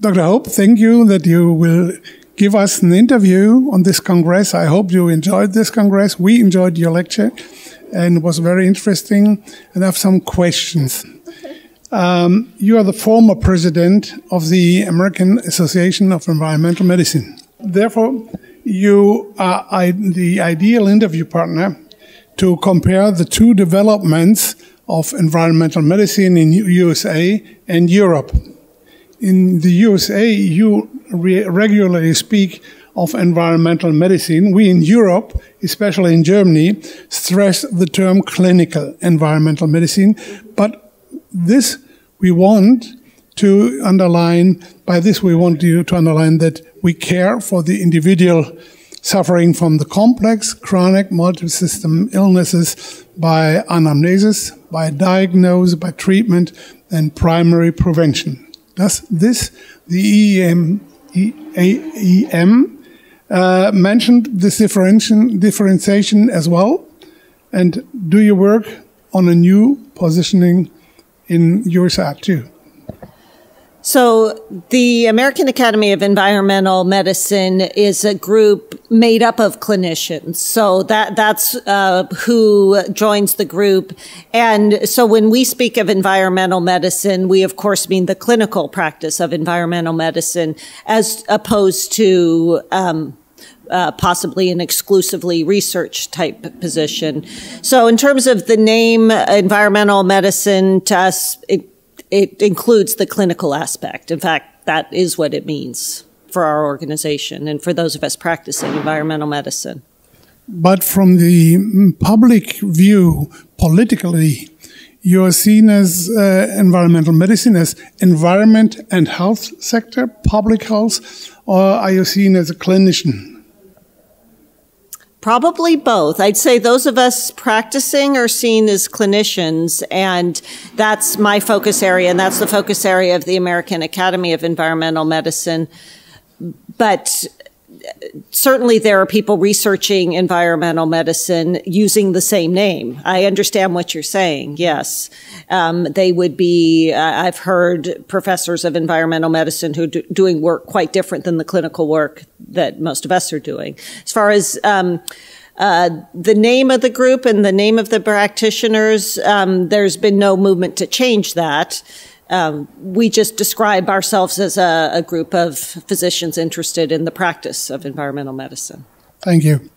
Dr. Hope, thank you that you will give us an interview on this Congress. I hope you enjoyed this Congress. We enjoyed your lecture and it was very interesting. And I have some questions. Um, you are the former president of the American Association of Environmental Medicine. Therefore, you are I, the ideal interview partner to compare the two developments of environmental medicine in USA and Europe. In the USA, you re regularly speak of environmental medicine. We in Europe, especially in Germany, stress the term clinical environmental medicine. But this we want to underline, by this we want you to underline that we care for the individual suffering from the complex chronic multi-system illnesses by anamnesis, by diagnosis, by treatment, and primary prevention. Thus, this, the EEM, EAEM, uh, mentioned this differentiation as well. And do you work on a new positioning in your side too? So the American Academy of Environmental Medicine is a group made up of clinicians. So that that's uh, who joins the group. And so when we speak of environmental medicine, we of course mean the clinical practice of environmental medicine, as opposed to um, uh, possibly an exclusively research type position. So in terms of the name environmental medicine to us, it, it includes the clinical aspect. In fact, that is what it means for our organization and for those of us practicing environmental medicine. But from the public view, politically, you are seen as uh, environmental medicine as environment and health sector, public health, or are you seen as a clinician? Probably both. I'd say those of us practicing are seen as clinicians, and that's my focus area, and that's the focus area of the American Academy of Environmental Medicine. But certainly there are people researching environmental medicine using the same name. I understand what you're saying. Yes. Um, they would be, uh, I've heard professors of environmental medicine who are do, doing work quite different than the clinical work that most of us are doing. As far as, um, uh, the name of the group and the name of the practitioners, um, there's been no movement to change that. Um, we just describe ourselves as a, a group of physicians interested in the practice of environmental medicine. Thank you.